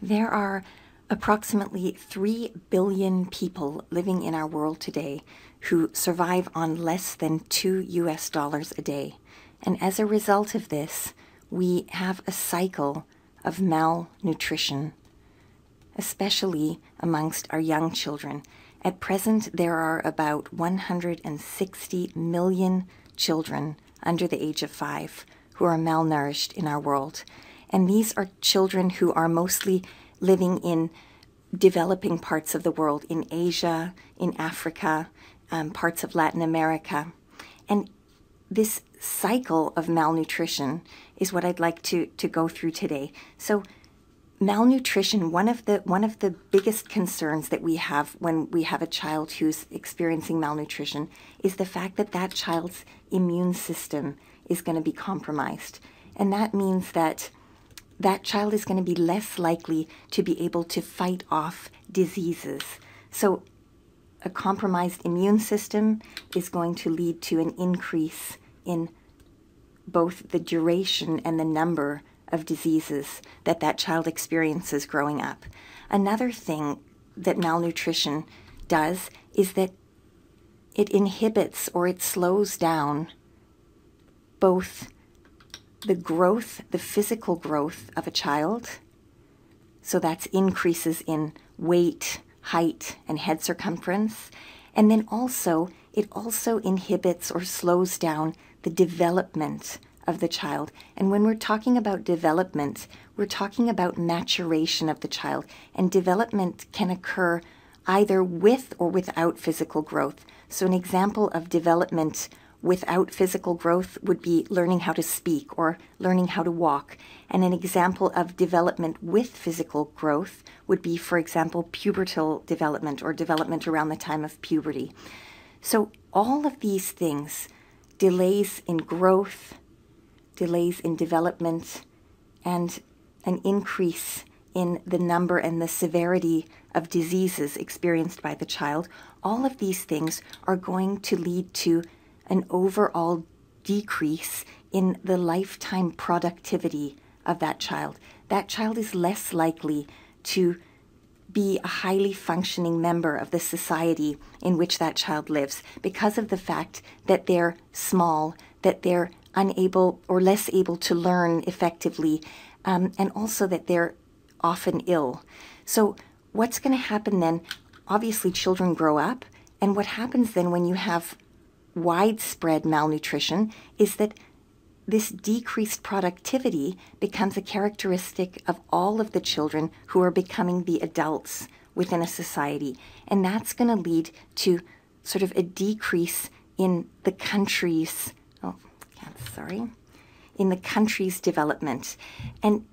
There are approximately 3 billion people living in our world today who survive on less than 2 US dollars a day. And as a result of this, we have a cycle of malnutrition, especially amongst our young children. At present, there are about 160 million children under the age of five who are malnourished in our world. And these are children who are mostly living in developing parts of the world, in Asia, in Africa, um, parts of Latin America. And this cycle of malnutrition is what I'd like to, to go through today. So, malnutrition one of the one of the biggest concerns that we have when we have a child who's experiencing malnutrition is the fact that that child's immune system is going to be compromised and that means that that child is going to be less likely to be able to fight off diseases. So, a compromised immune system is going to lead to an increase in both the duration and the number of diseases that that child experiences growing up. Another thing that malnutrition does is that it inhibits or it slows down both the growth, the physical growth of a child. So that's increases in weight, height, and head circumference. And then also, it also inhibits or slows down the development of the child. And when we're talking about development, we're talking about maturation of the child. And development can occur either with or without physical growth. So, an example of development without physical growth would be learning how to speak or learning how to walk. And an example of development with physical growth would be, for example, pubertal development or development around the time of puberty. So, all of these things delays in growth, delays in development, and an increase in the number and the severity of diseases experienced by the child, all of these things are going to lead to an overall decrease in the lifetime productivity of that child. That child is less likely to be a highly functioning member of the society in which that child lives because of the fact that they're small, that they're unable or less able to learn effectively, um, and also that they're often ill. So, what's going to happen then? Obviously, children grow up, and what happens then when you have widespread malnutrition is that this decreased productivity becomes a characteristic of all of the children who are becoming the adults within a society. And that's going to lead to sort of a decrease in the country's, oh, sorry, in the country's development. And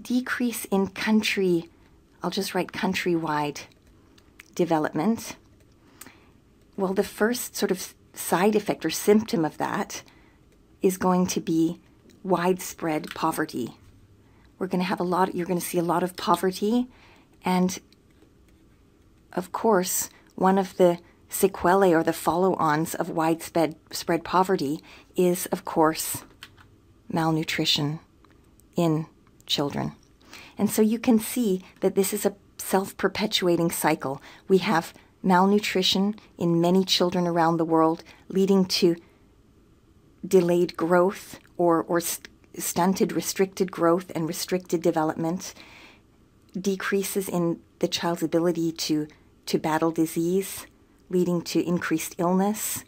decrease in country, I'll just write countrywide development well, the first sort of side effect or symptom of that is going to be widespread poverty. We're going to have a lot, you're going to see a lot of poverty. And of course, one of the sequelae or the follow ons of widespread spread poverty is, of course, malnutrition in children. And so you can see that this is a self perpetuating cycle. We have malnutrition in many children around the world, leading to delayed growth or, or st- stunted, restricted growth and restricted development, decreases in the child's ability to, to battle disease, leading to increased illness.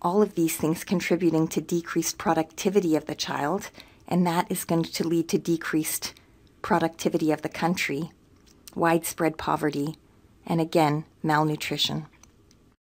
All of these things contributing to decreased productivity of the child, and that is going to lead to decreased productivity of the country, widespread poverty, and again, malnutrition.